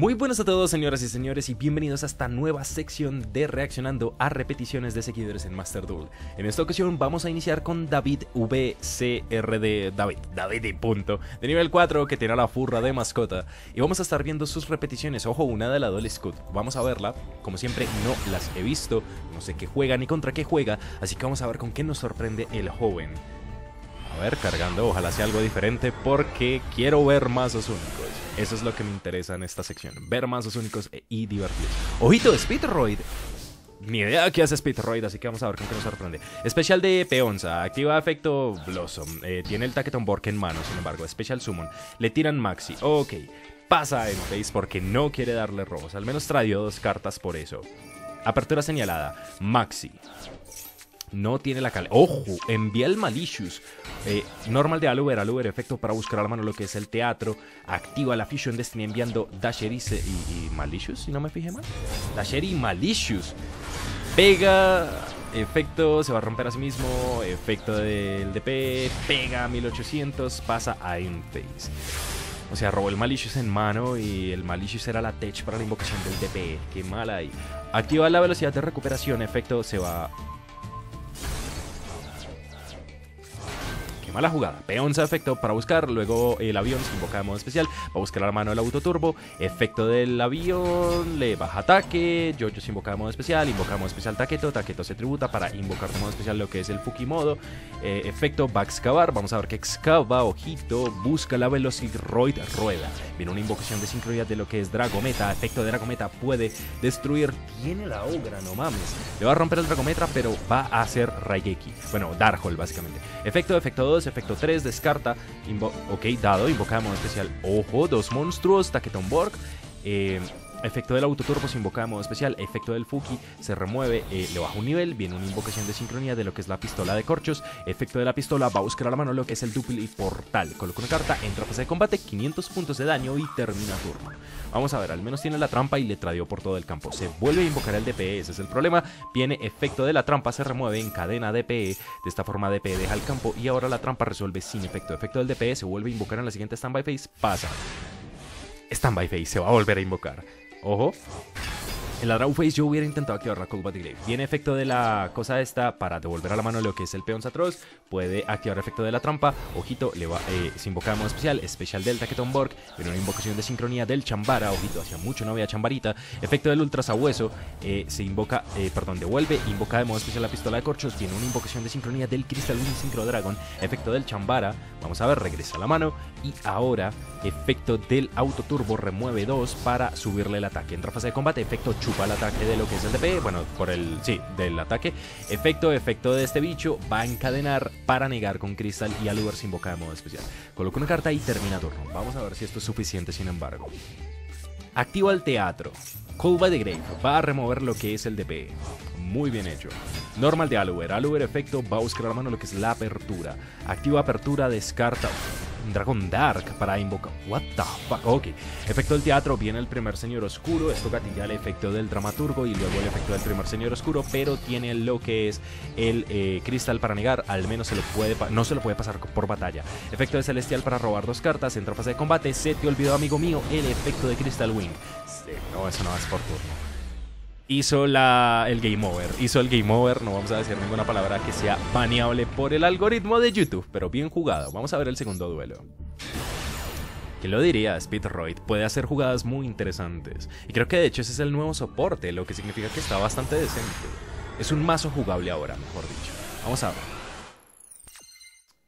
Muy buenas a todos señoras y señores y bienvenidos a esta nueva sección de reaccionando a repeticiones de seguidores en Master Duel. En esta ocasión vamos a iniciar con David VCRD, David, David y punto, de nivel 4 que tiene la furra de mascota. Y vamos a estar viendo sus repeticiones, ojo, una de la Duel Scoot. Vamos a verla, como siempre no las he visto, no sé qué juega ni contra qué juega, así que vamos a ver con qué nos sorprende el joven. A ver, cargando, ojalá sea algo diferente porque quiero ver mazos únicos. Eso es lo que me interesa en esta sección, ver mazos únicos y divertidos. Ojito, Speedroid. Ni idea qué hace Speedroid, así que vamos a ver qué nos sorprende. Especial de Peonza, activa efecto Blossom. Eh, tiene el Taqueton Bork en mano, sin embargo. Special Summon. Le tiran Maxi. Ok. Pasa en face porque no quiere darle robos. Al menos trae dos cartas por eso. Apertura señalada. Maxi. No tiene la calidad. ¡Ojo! Envía el Malicious. Eh, normal de Aluber, Aluber efecto para buscar a la mano lo que es el teatro. Activa la Fusion Destiny enviando Dasher y, y, Malicious, si no me fijé mal. Dasher y Malicious. Pega. Efecto, se va a romper a sí mismo. Efecto del DP. Pega 1800. Pasa a Enphase. O sea, robó el Malicious en mano y el Malicious era la tech para la invocación del DP. Qué mal ahí. Activa la velocidad de recuperación. Efecto, se va mala jugada. Peón efecto para buscar, luego el avión se invoca de modo especial, va a buscar la mano del autoturbo, efecto del avión, le baja ataque, Jojo se invoca de modo especial, invoca de modo especial Taqueto, Taqueto se tributa para invocar de modo especial lo que es el Fuki modo, eh, efecto va a excavar, vamos a ver que excava, ojito, busca la Velociroid rueda, viene una invocación de sincronía de lo que es Dragometa, efecto de Dragometa puede destruir, tiene la Ogra, no mames, le va a romper el Dragometra pero va a hacer Raigeki, bueno, Darkhold básicamente, efecto, efecto 2, efecto 3, descarta, ok, dado, invoca de modo especial, ojo, dos monstruos, Taqueton Borg, eh, Efecto del autoturbo se invoca de modo especial. Efecto del Fuki se remueve, eh, le baja un nivel. Viene una invocación de sincronía de lo que es la pistola de corchos. Efecto de la pistola va a buscar a la mano lo que es el y portal. Coloca una carta, entra a fase de combate, 500 puntos de daño y termina turno. Vamos a ver, al menos tiene la trampa y le tradeó por todo el campo. Se vuelve a invocar el DPE, ese es el problema. Viene efecto de la trampa, se remueve en cadena DPE. De esta forma DPE deja el campo y ahora la trampa resuelve sin efecto. Efecto del DPE se vuelve a invocar en la siguiente standby phase, pasa. Standby phase se va a volver a invocar. Ojo. En la Draw Phase yo hubiera intentado activar la Cold Body Viene efecto de la cosa esta para devolver a la mano lo que es el peón Satroz. Puede activar efecto de la trampa. Ojito, le va, eh, se invoca modo especial. Especial del Taqueton Borg. Viene una invocación de sincronía del Chambara. Ojito, hacía mucho no había Chambarita. Efecto del Ultra Sabueso. Eh, se invoca, eh, perdón, devuelve. Invoca de modo especial la pistola de corchos. Viene una invocación de sincronía del Crystal Wind Synchro Dragon. Efecto del Chambara. Vamos a ver, regresa a la mano. Y ahora, efecto del Autoturbo. Remueve 2 para subirle el ataque. Entra fase de combate. Efecto el ataque de lo que es el DP, bueno, por el, sí, del ataque. Efecto, efecto de este bicho, va a encadenar para negar con Crystal y Aluber se invoca de modo especial. Coloca una carta y termina turno. Vamos a ver si esto es suficiente, sin embargo. Activa el teatro. Cold by the Grave va a remover lo que es el DP. Muy bien hecho. Normal de Aluber. Aluber efecto va a buscar a la mano lo que es la apertura. Activa apertura, descarta. Dragon Dark para invocar. What the fuck? Ok. Efecto del teatro, viene el primer señor oscuro. Esto gatilla el efecto del dramaturgo y luego el efecto del primer señor oscuro. Pero tiene lo que es el eh, cristal para negar. Al menos se lo puede no se lo puede pasar por batalla. Efecto de celestial para robar dos cartas. Entra fase de combate. Se te olvidó, amigo mío, el efecto de Crystal Wing. no, eso no es por turno hizo la, el game over. Hizo el game over, no vamos a decir ninguna palabra que sea baneable por el algoritmo de YouTube, pero bien jugado. Vamos a ver el segundo duelo. ¿Qué lo diría? Speedroid puede hacer jugadas muy interesantes. Y creo que de hecho ese es el nuevo soporte, lo que significa que está bastante decente. Es un mazo jugable ahora, mejor dicho. Vamos a ver.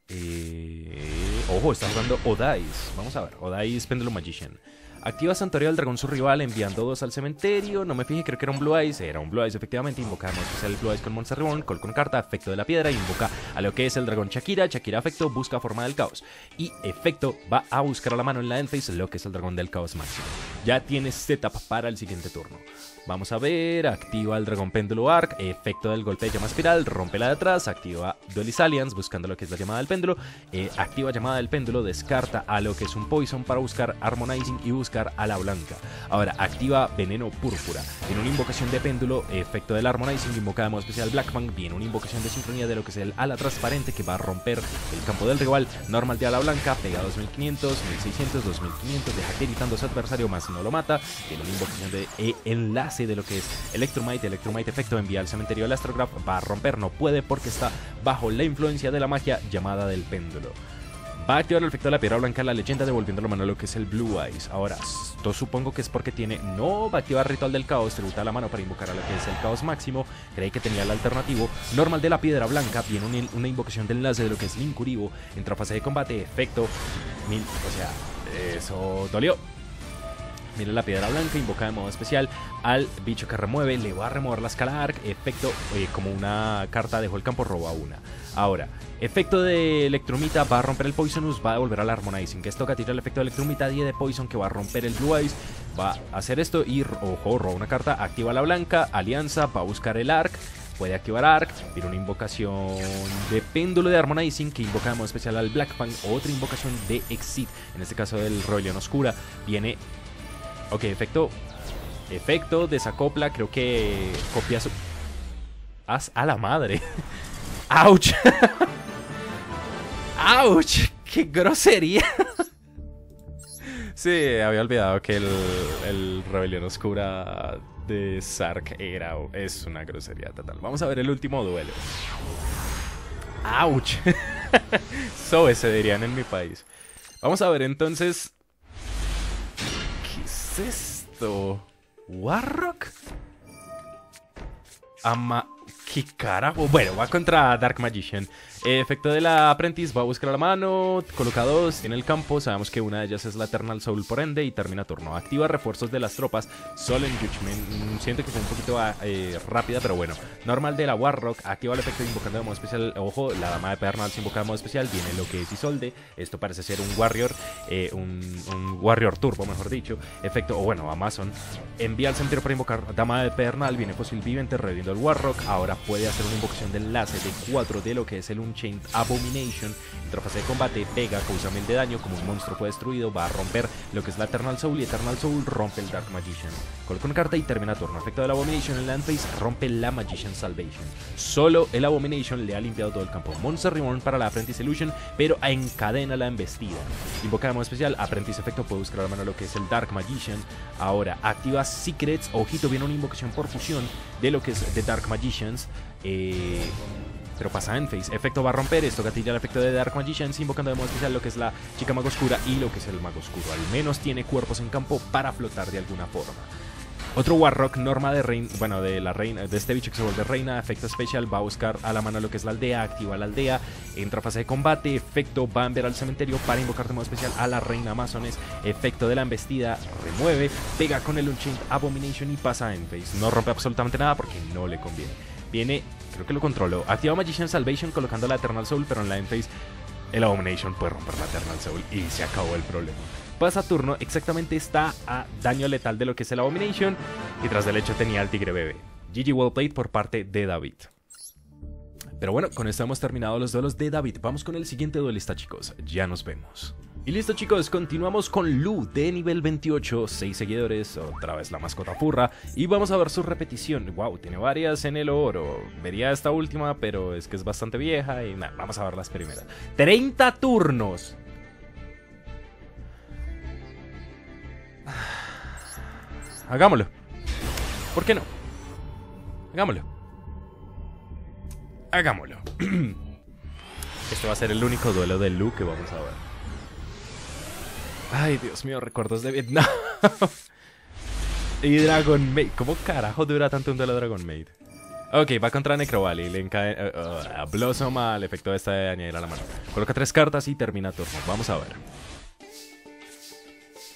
Eh, ojo, está jugando Odais. Vamos a ver, Odais Pendulum Magician. Activa Santuario del Dragón su rival enviando dos al cementerio. No me fijé, creo que era un Blue Eyes. Era un Blue Eyes, efectivamente. Invocamos el Blue Eyes con Monster Reborn. Col con carta, efecto de la piedra. Invoca a lo que es el dragón Shakira. Shakira, efecto, busca forma del caos. Y efecto, va a buscar a la mano en la endphase lo que es el dragón del caos máximo. Ya tienes setup para el siguiente turno. Vamos a ver, activa el dragón péndulo arc, efecto del golpe de llama espiral, rompe la de atrás, activa Duelis Alliance buscando lo que es la llamada del péndulo, eh, activa llamada del péndulo, descarta a lo que es un poison para buscar harmonizing y buscar a la blanca. Ahora, activa Veneno Púrpura. Tiene una invocación de péndulo, efecto del Harmonizing, invocada de modo especial Blackman. Viene una invocación de sincronía de lo que es el ala transparente que va a romper el campo del rival. Normal de ala blanca, pega 2500, 1600, 2500, deja gritando a su adversario, más no lo mata. Tiene una invocación de e enlace de lo que es Electromite, Electromite efecto envía al cementerio del Astrograph. Va a romper, no puede porque está bajo la influencia de la magia llamada del péndulo. Va a activar el efecto de la piedra blanca la leyenda devolviendo la mano a lo que es el Blue Eyes. Ahora, supongo que es porque tiene... No va a activar Ritual del Caos, tributa la mano para invocar a lo que es el Caos Máximo. Creí que tenía el alternativo. Normal de la piedra blanca, viene una, invocación de enlace de lo que es Lincurivo. Entra a fase de combate, efecto... Mil, o sea, eso dolió. Mira la piedra blanca, invoca de modo especial al bicho que remueve, le va a remover la escala arc, efecto eh, como una carta dejó el campo, roba una. Ahora, efecto de Electromita va a romper el Poisonous, va a devolver al Harmonizing, que esto tira el efecto de Electromita 10 de Poison que va a romper el Blue Eyes, va a hacer esto y, ojo, roba una carta, activa la blanca, Alianza, va a buscar el arc, puede activar Arc, tiene una invocación de péndulo de Harmonizing que invoca de modo especial al Blackfang, otra invocación de Exit, en este caso del Rebelión Oscura, viene Ok, efecto. Efecto, desacopla, creo que copia su. A la madre. ¡Auch! ¡Auch! ¡Qué grosería! sí, había olvidado que el, el Rebelión Oscura de Sark era, es una grosería total. Vamos a ver el último duelo. ¡Auch! Sobe se dirían en mi país. Vamos a ver entonces esto? ¿Warrock? Ama... ¿Qué carajo? Bueno, va contra Dark Magician. efecto de la Apprentice, va a buscar la mano, coloca dos en el campo, sabemos que una de ellas es la Eternal Soul por ende y termina turno. Activa refuerzos de las tropas, solo en Judgment, mm, siento que fue un poquito ah, eh, rápida, pero bueno. Normal de la Warrock, activa el efecto invocando de modo especial, ojo, la Dama de Pernal se invoca de modo especial, viene lo que es Isolde, esto parece ser un Warrior, eh, un, Warrior Turbo, mejor dicho. Efecto, o bueno, Amazon, envía al cementerio para invocar Dama de Pernal, viene fósil vivente, reviviendo el Warrock, ahora puede hacer una invocación de enlace de 4 de lo que es el Unchained Abomination. Entra fase de combate, pega, causa mil de daño, como un monstruo fue destruido, va a romper lo que es la Eternal Soul y Eternal Soul rompe el Dark Magician. Coloca una carta y termina turno. Efecto del Abomination en Land Phase rompe la Magician Salvation. Solo el Abomination le ha limpiado todo el campo. Monster Reborn para la Apprentice Illusion, pero encadena la embestida. Invoca de modo especial, Apprentice Efecto puede buscar a la mano lo que es el Dark Magician. Ahora, activa Secrets, ojito, viene una invocación por fusión de lo que es The Dark Magicians. Eh, pero pasa en face. Efecto va a romper esto, gatilla el efecto de Dark Magicians, invocando de modo especial lo que es la chica mago oscura y lo que es el mago oscuro. Al menos tiene cuerpos en campo para flotar de alguna forma. Otro Warrock, norma de reina, bueno, de la reina, de este bicho que se vuelve reina, efecto especial, va a buscar a la mano lo que es la aldea, activa la aldea, entra a fase de combate, efecto va a enviar al cementerio para invocar de modo especial a la reina Amazones, efecto de la embestida, remueve, pega con el Unchained Abomination y pasa en face. No rompe absolutamente nada porque no le conviene. Viene, creo que lo controlo. Activa Magician Salvation colocando la Eternal Soul, pero en la Phase el Abomination puede romper la Eternal Soul y se acabó el problema. Pasa turno, exactamente está a daño letal de lo que es el Abomination y tras del hecho tenía al tigre bebé. GG well played por parte de David. Pero bueno, con esto hemos terminado los duelos de David. Vamos con el siguiente duelista, chicos. Ya nos vemos. Y listo chicos, continuamos con Lu de nivel 28, 6 seguidores, otra vez la mascota furra, y vamos a ver su repetición. Wow, tiene varias en el oro. Vería esta última, pero es que es bastante vieja y nada, vamos a ver las primeras. 30 turnos. Hagámoslo. ¿Por qué no? Hagámoslo. Hagámoslo. Este va a ser el único duelo de Lu que vamos a ver. Ay, Dios mío, recuerdos de Vietnam. y Dragon Maid. ¿Cómo carajo dura tanto un duelo Dragon Maid? Ok, va contra Necrovali. Le encae. Uh, uh, efecto de esta de añadir a la mano. Coloca tres cartas y termina turno. Vamos a ver.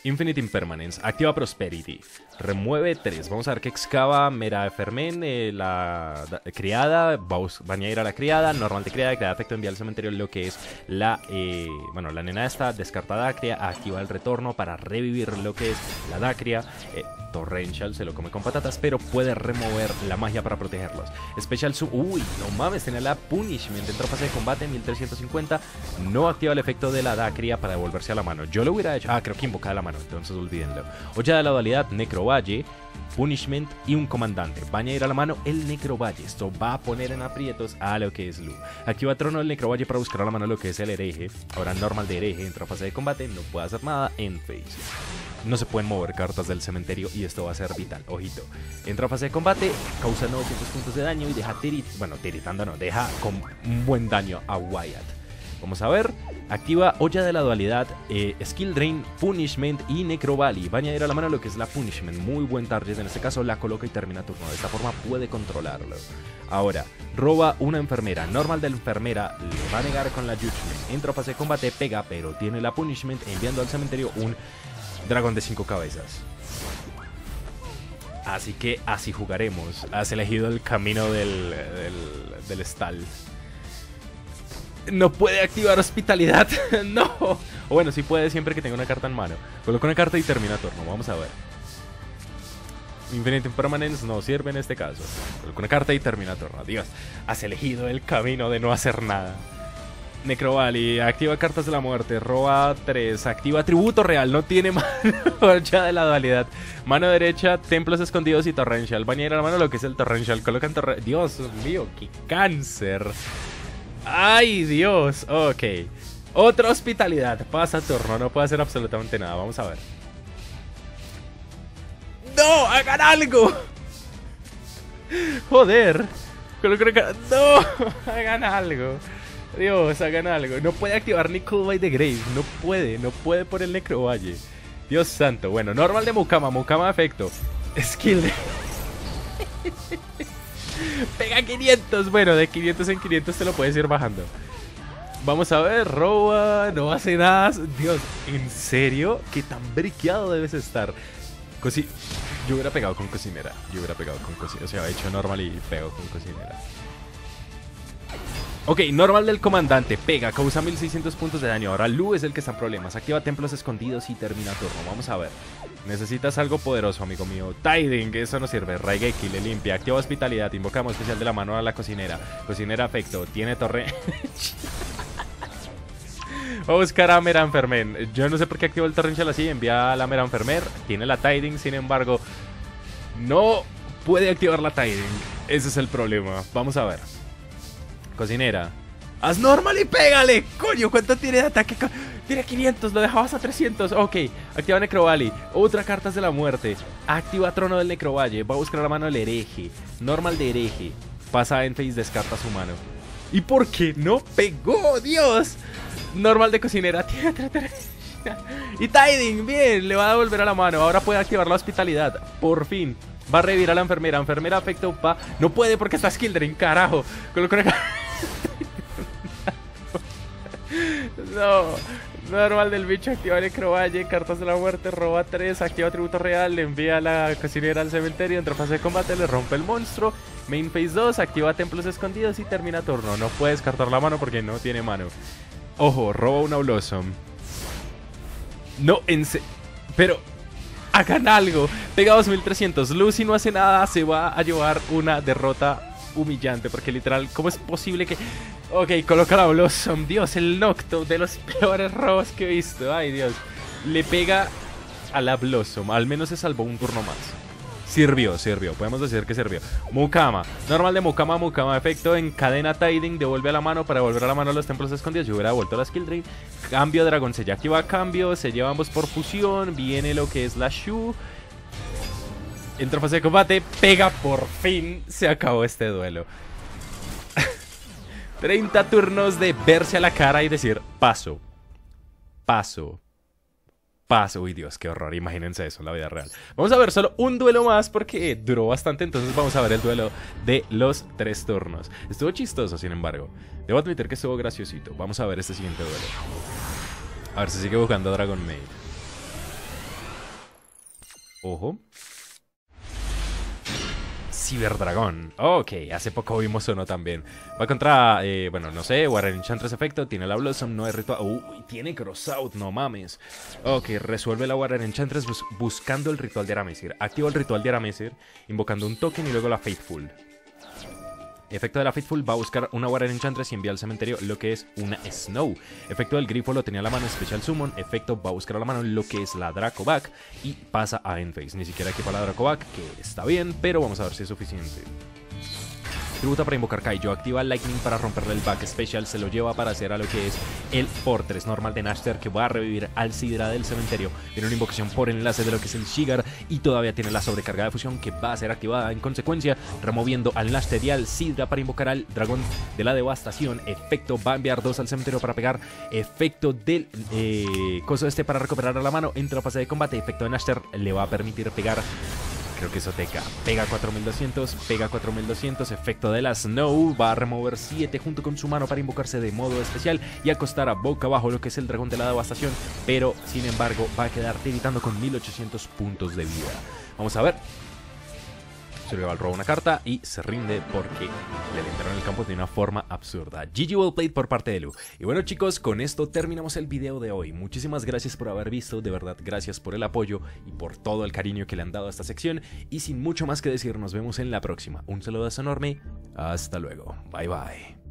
Infinite Impermanence, activa Prosperity, remueve 3. Vamos a ver que excava Mera Fermen, eh, la criada, va a añadir a la criada, normal de criada, que da efecto envía al cementerio lo que es la, eh, bueno, la nena esta, descarta Dacria, activa el retorno para revivir lo que es la Dacria. Eh, Torrential, se lo come con patatas, pero puede remover la magia para protegerlos. Special Zoom, uy, no mames, tiene la Punishment dentro fase de combate, 1350. No activa el efecto de la Dacria para devolverse a la mano. Yo lo hubiera hecho, ah, creo que invocaba la mano, entonces olvídenlo. Olla de la dualidad, Punishment y un comandante. Va a añadir a la mano el Necrovalle. Esto va a poner en aprietos a lo que es Lu. Activa Trono del Necrovalle para buscar a la mano lo que es el hereje. Ahora normal de hereje, entra a fase de combate, no puede hacer nada en face. No se pueden mover cartas del cementerio y esto va a ser vital. Ojito. Entra a fase de combate, causa 900 puntos de daño y deja tirit, bueno, tiritando no, deja con un buen daño a Wyatt. Vamos a ver. Activa Olla de la Dualidad, eh, Skill Drain, Punishment y Necrovalley. Va a añadir a la mano lo que es la Punishment. Muy buen target. En este caso la coloca y termina turno. De esta forma puede controlarlo. Ahora, roba una enfermera. Normal de la enfermera le va a negar con la Judgment. Entra a fase de combate, pega, pero tiene la Punishment enviando al cementerio un dragón de 5 cabezas. Así que así jugaremos. Has elegido el camino del, del, del stall no puede activar hospitalidad. no. O bueno, sí puede siempre que tenga una carta en mano. Coloca una carta y termina turno. Vamos a ver. Infinite Impermanence no sirve en este caso. Coloca una carta y termina turno. Dios, has elegido el camino de no hacer nada. Necrovali, activa cartas de la muerte, roba 3, activa tributo real, no tiene mano ya de la dualidad. Mano derecha, templos escondidos y torrential. Bañera a la mano lo que es el torrential. Colocan torrential. Dios mío, qué cáncer. ¡Ay, Dios! Ok. Otra hospitalidad. Pasa turno. No puede hacer absolutamente nada. Vamos a ver. ¡No! ¡Hagan algo! Joder. No, hagan algo. Dios, hagan algo. No puede activar ni Cool by the Grave. No puede, no puede por el Necrovalle. Dios santo. Bueno, normal de Mukama. Mukama efecto. Skill. Pega 500. Bueno, de 500 en 500 te lo puedes ir bajando. Vamos a ver, roba, no hace nada. Dios, ¿en serio? ¿Qué tan briqueado debes estar? Cosi yo hubiera pegado con cocinera. Yo hubiera pegado con cocinera. O sea, he hecho normal y pego con cocinera. Ok, normal del comandante, pega, causa 1600 puntos de daño. Ahora Lu es el que está en problemas. Activa templos escondidos y termina turno. Vamos a ver. Necesitas algo poderoso, amigo mío. Tiding, eso no sirve. Raigeki, le limpia. Activa hospitalidad. Invocamos especial de la mano a la cocinera. Cocinera afecto. Tiene torre. Voy a buscar a Mera Enfermen. Yo no sé por qué activó el torrential así. Envía a la Mera Enfermer. Tiene la Tiding, sin embargo. No puede activar la Tiding. Ese es el problema. Vamos a ver. Cocinera. Haz normal y pégale. Coño, ¿cuánto tiene de ataque? Tiene 500, lo dejabas a 300. Ok, activa Necrovalley. Otra cartas de la muerte. Activa Trono del Necrovalle. Va a buscar la mano del hereje. Normal de hereje. Pasa en face, descarta su mano. ¿Y por qué no pegó? ¡Dios! Normal de cocinera. Y Tiding, bien, le va a devolver a la mano. Ahora puede activar la hospitalidad. Por fin. Va a revivir a la enfermera. Enfermera afecta pa. No puede porque está Skildring, carajo. Coloca No, normal del bicho, activa Necrovalle, cartas de la muerte, roba 3, activa tributo real, le envía a la cocinera al cementerio, entra fase de combate, le rompe el monstruo, main phase 2, activa templos escondidos y termina turno. No puede descartar la mano porque no tiene mano. Ojo, roba una Blossom. No, en Pero, hagan algo. Pega 2300. Lucy no hace nada, se va a llevar una derrota humillante, porque literal, ¿cómo es posible que... Ok, coloca la Blossom, Dios, el Nocto, de los peores robos que he visto, ay Dios. Le pega a la Blossom, al menos se salvó un turno más. Sirvió, sirvió, podemos decir que sirvió. Mukama, normal de Mukama, Mukama, efecto encadena Tiding, devuelve a la mano para volver a la mano a los templos escondidos. Yo hubiera vuelto a la skill drain. Cambio Dragon ya activa cambio, se lleva ambos por fusión, viene lo que es la Shu. Entra fase de combate, pega por fin. Se acabó este duelo. 30 turnos de verse a la cara y decir paso, paso, paso. Uy, Dios, qué horror. Imagínense eso en la vida real. Vamos a ver solo un duelo más porque duró bastante. Entonces vamos a ver el duelo de los tres turnos. Estuvo chistoso, sin embargo. Debo admitir que estuvo graciosito. Vamos a ver este siguiente duelo. A ver si sigue buscando Dragon Maid. Ojo. Ciberdragón. Ok, hace poco vimos uno también. Va contra, eh, bueno, no sé, Warren Enchantress efecto, tiene la Blossom, no es ritual. Uy, tiene Crossout, no mames. Ok, resuelve la Warren Enchantress buscando el ritual de Aramesir. Activa el ritual de Aramesir, invocando un token y luego la Faithful. Efecto de la Faithful va a buscar una Warren Enchantress y envía al cementerio lo que es una Snow. Efecto del Grifo lo tenía a la mano Special Summon. Efecto va a buscar a la mano lo que es la Dracoback y pasa a Endphase. Ni siquiera equipa la Dracoback, que está bien, pero vamos a ver si es suficiente. Tributa para invocar Kaijo, activa Lightning para romperle el back special, se lo lleva para hacer a lo que es el Fortress normal de Nashter que va a revivir al Sidra del cementerio. Tiene una invocación por enlace de lo que es el Shigar y todavía tiene la sobrecarga de fusión que va a ser activada en consecuencia, removiendo al Nashter y al Sidra para invocar al dragón de la devastación. Efecto va a enviar dos al cementerio para pegar. Efecto del eh, coso este para recuperar a la mano entre la fase de combate. Efecto de Nashter le va a permitir pegar Creo que eso teca. Pega 4200, pega 4200, efecto de la Snow, va a remover 7 junto con su mano para invocarse de modo especial y acostar a boca abajo lo que es el dragón de la devastación, pero sin embargo va a quedar tiritando con 1800 puntos de vida. Vamos a ver se le va robo una carta y se rinde porque le vendieron el campo de una forma absurda. GG well played por parte de Lu. Y bueno chicos, con esto terminamos el video de hoy. Muchísimas gracias por haber visto, de verdad gracias por el apoyo y por todo el cariño que le han dado a esta sección. Y sin mucho más que decir, nos vemos en la próxima. Un saludo enorme, hasta luego, bye bye.